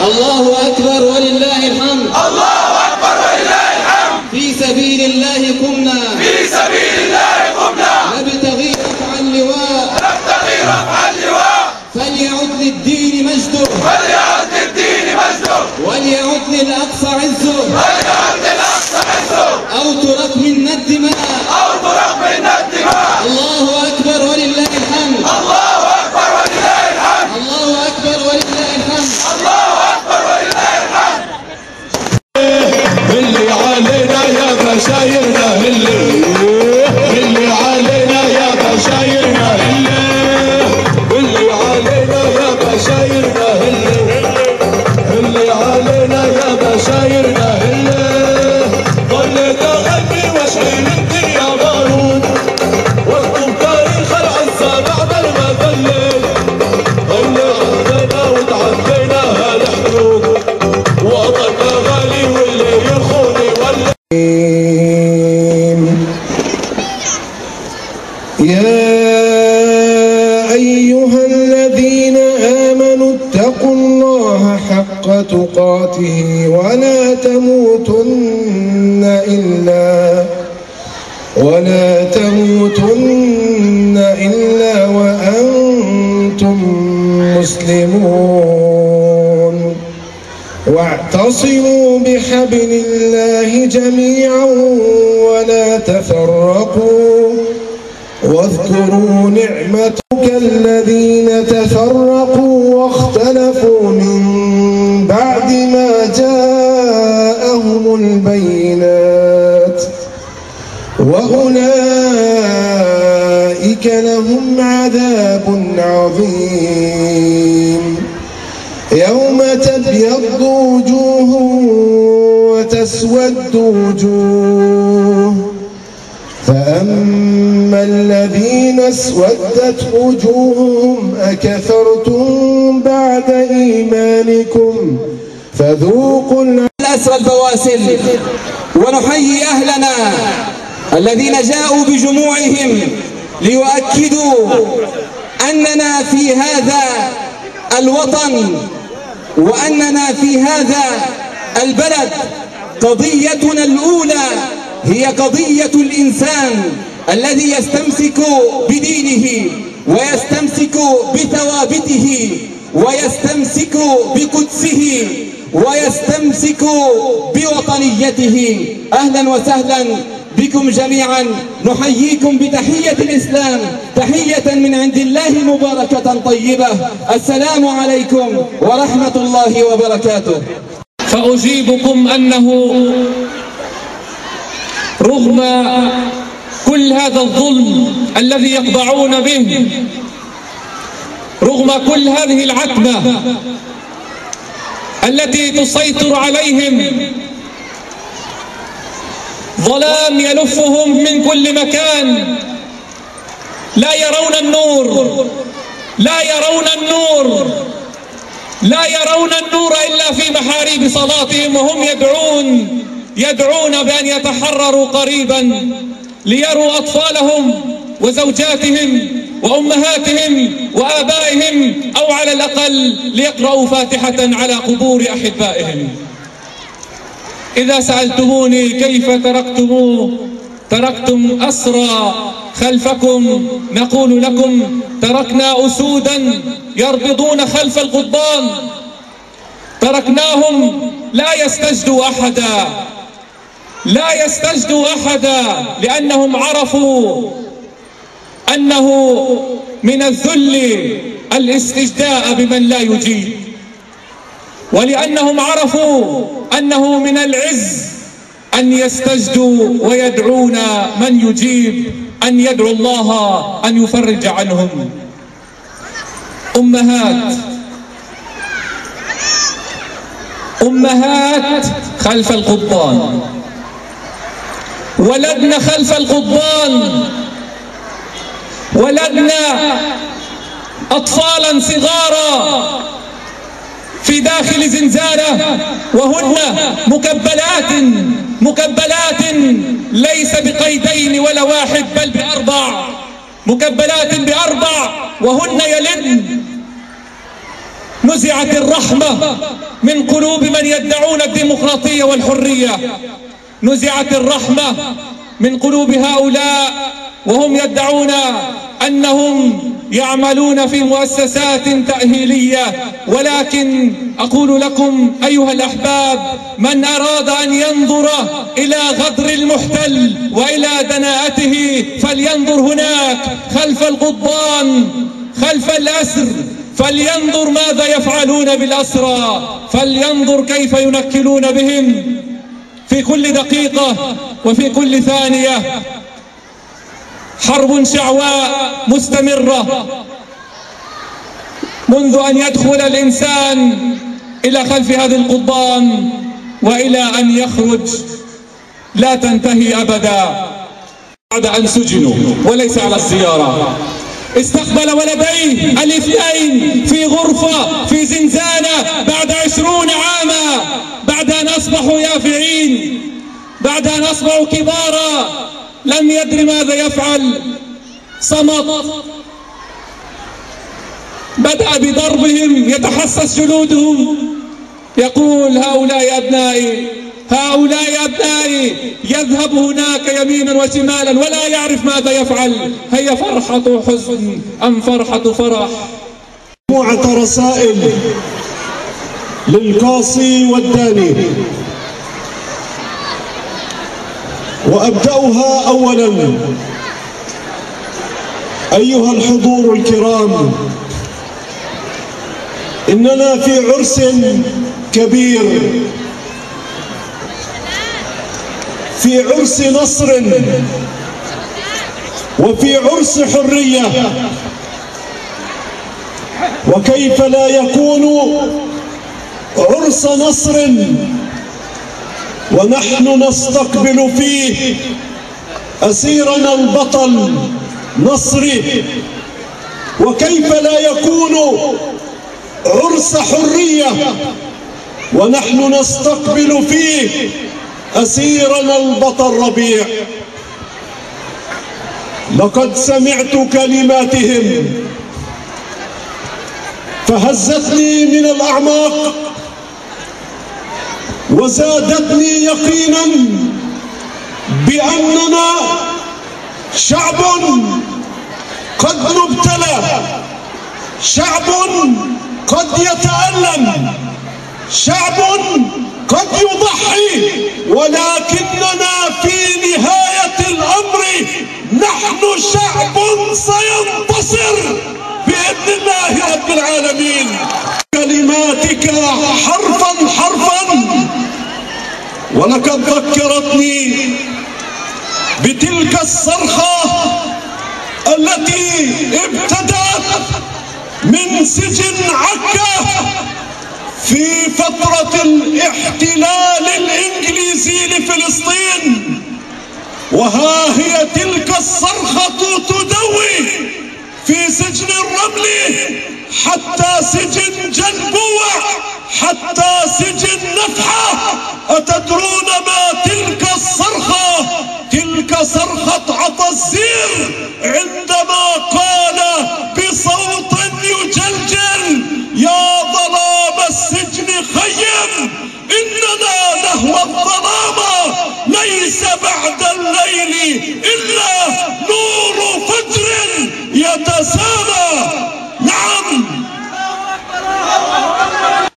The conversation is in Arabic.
الله أكبر ولله الحمد. الله أكبر ولله الحمد. في سبيل الله قمنا. في سبيل الله قمنا. نبتغي رفع اللواء. نبتغي رفع اللواء. فليعد للدين مجده. فليعد للدين مجده. وليعد للأقصى ولا تموتن إلا وأنتم مسلمون. واعتصموا بحبل الله جميعا ولا تفرقوا. واذكروا نعمتك الذين تفرقوا واختلفوا من لهم عذاب عظيم. يوم تبيض وجوه وتسود وجوه. فأما الذين اسودت وجوههم أكفرتم بعد إيمانكم فذوقوا الأسرى البواسل ونحيي أهلنا الذين جاءوا بجموعهم. ليؤكدوا أننا في هذا الوطن وأننا في هذا البلد. قضيتنا الأولى هي قضية الإنسان الذي يستمسك بدينه ويستمسك بثوابته ويستمسك بقدسه ويستمسك بوطنيته. أهلا وسهلا بكم جميعا نحييكم بتحية الإسلام تحية من عند الله مباركة طيبة. السلام عليكم ورحمة الله وبركاته. فأجيبكم أنه رغم كل هذا الظلم الذي يخضعون به رغم كل هذه العتمة التي تسيطر عليهم ظلام يلفهم من كل مكان. لا يرون النور. لا يرون النور. لا يرون النور إلا في محاريب صلاتهم وهم يدعون يدعون بأن يتحرروا قريبا ليروا أطفالهم وزوجاتهم وأمهاتهم وآبائهم أو على الأقل ليقرأوا فاتحة على قبور أحبائهم. إذا سألتموني كيف تركتموه تركتم أسرى خلفكم نقول لكم تركنا أسودا يربضون خلف القضبان. تركناهم لا يستجدوا أحدا لا يستجدوا أحدا لأنهم عرفوا أنه من الذل الاستجداء بمن لا يجيب. ولأنهم عرفوا أنه من العز أن يستجدوا ويدعون من يجيب أن يدعو الله أن يفرج عنهم. أمهات أمهات خلف القضبان ولدنا خلف القضبان ولدنا أطفالا صغارا. في داخل زنزانة وهن مكبلات مكبلات ليس بقيدين ولا واحد بل بأربع مكبلات بأربع وهن يلدن نزعت الرحمة من قلوب من يدعون الديمقراطية والحرية. نزعت الرحمة من قلوب هؤلاء وهم يدعون أنهم يعملون في مؤسسات تأهيلية. ولكن أقول لكم أيها الأحباب من أراد أن ينظر إلى غدر المحتل وإلى دناءته فلينظر هناك. خلف القضبان خلف الأسر فلينظر ماذا يفعلون بالأسرى فلينظر كيف ينكلون بهم في كل دقيقة وفي كل ثانية. حرب شعواء مستمرة. منذ أن يدخل الإنسان إلى خلف هذه القضبان وإلى أن يخرج لا تنتهي أبدا. بعد أن سجنوا وليس على الزيارة. استقبل ولديه الاثنين في غرفة في زنزانة بعد عشرون عاما. بعد أن أصبحوا يافعين بعد أن أصبحوا كبارا. لم يدر ماذا يفعل. صمت. بدأ بضربهم يتحسس جلودهم يقول هؤلاء أبنائي هؤلاء أبنائي يذهب هناك يمينا وشمالا ولا يعرف ماذا يفعل. هي فرحة حزن أم فرحة فرح؟ مجموعة رسائل للقاصي والداني. وأبدأها أولا. أيها الحضور الكرام إننا في عرس كبير. في عرس نصر وفي عرس حرية. وكيف لا يكون عرس نصر ونحن نستقبل فيه أسيرنا البطل نصري. وكيف لا يكون عرس حرية؟ ونحن نستقبل فيه أسيرنا البطل ربيع. لقد سمعت كلماتهم فهزتني من الأعماق وزادتني يقينا بأننا شعب قد نبتلى شعب قد يتألم شعب قد يضحي ولكننا في نهاية الأمر نحن شعب سينتصر بإذن الله رب العالمين. كلماتك حرفا حرفا ولقد ذكرتني بتلك الصرخة التي ابتدأت من سجن عكا في فترة الاحتلال الإنجليزي لفلسطين. وها هي تلك الصرخة تدوي في سجن الرمل حتى سجن جنبوع حتى سجن نفحة. أتدرون ما تلك الصرخة؟ تلك صرخة عطى الزير. عندما قال بصوت يجلجل يا ظلام السجن خيم إننا نهوى الظلام. ليس بعد الليل